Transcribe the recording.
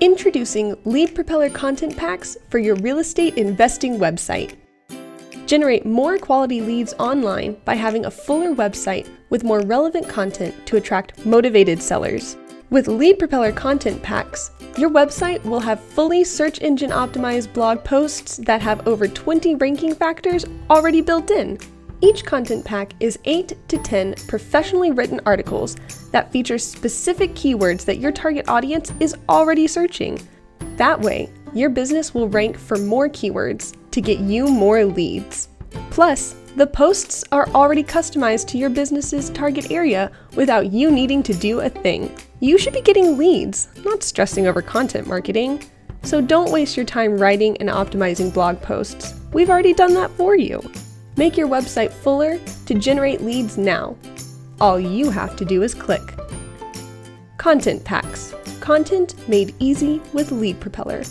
Introducing Lead Propeller Content Packs for your real estate investing website. Generate more quality leads online by having a fuller website with more relevant content to attract motivated sellers. With Lead Propeller Content Packs, your website will have fully search engine optimized blog posts that have over 20 ranking factors already built in. Each content pack is 8 to 10 professionally written articles that feature specific keywords that your target audience is already searching. That way, your business will rank for more keywords to get you more leads. Plus, the posts are already customized to your business's target area without you needing to do a thing. You should be getting leads, not stressing over content marketing. So don't waste your time writing and optimizing blog posts. We've already done that for you. Make your website fuller to generate leads now. All you have to do is click. Content Packs Content made easy with Lead Propeller.